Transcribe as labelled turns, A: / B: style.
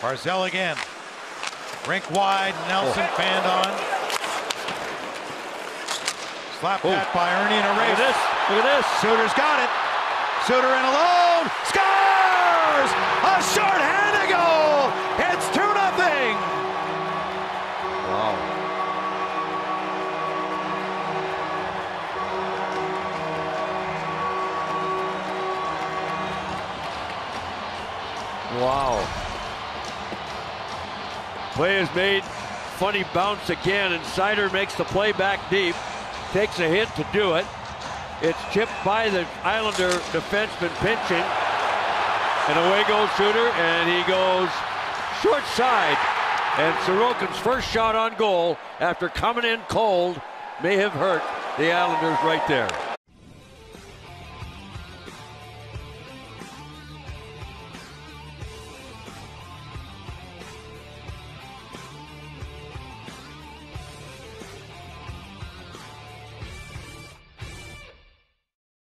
A: Barzal again. Rink wide. Nelson oh. fanned on. Slap oh. that by Ernie and a race.
B: Look at this. Look at this.
A: Suter's got it. Suter in alone. Scores! A short-handed goal. It's 2 nothing.
B: Wow. Wow. Play is made. Funny bounce again, and Suter makes the play back deep. Takes a hit to do it. It's chipped by the Islander defenseman pinching. And away goes Suter, and he goes short side. And Sorokin's first shot on goal after coming in cold may have hurt the Islanders right there.